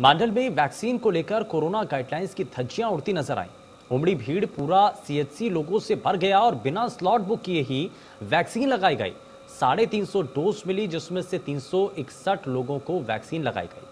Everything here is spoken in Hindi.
मांडल में वैक्सीन को लेकर कोरोना गाइडलाइंस की धज्जियाँ उड़ती नज़र आई। उमड़ी भीड़ पूरा सीएचसी लोगों से भर गया और बिना स्लॉट बुक किए ही वैक्सीन लगाई गई। साढ़े तीन सौ डोज मिली, जिसमें से तीन सौ इकसठ लोगों को वैक्सीन लगाई गई।